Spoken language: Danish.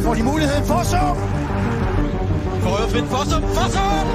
Her får de muligheden. Forsum! For øvrigt, Forsum! Forsum!